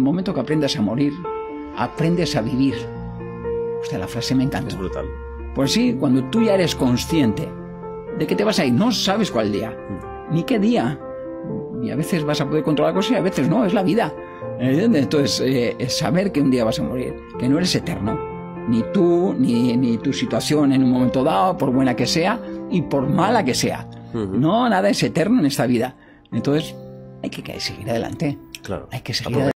el momento que aprendas a morir, aprendes a vivir. Hostia, la frase me encantó. Es brutal. Pues sí, cuando tú ya eres consciente de que te vas a ir, no sabes cuál día, mm. ni qué día. Y a veces vas a poder controlar cosas y a veces no, es la vida. ¿Entiendes? Entonces, eh, es saber que un día vas a morir, que no eres eterno. Ni tú, ni, ni tu situación en un momento dado, por buena que sea y por mala que sea. No, nada es eterno en esta vida. Entonces, hay que, seguir adelante. Claro. Hay que seguir adelante.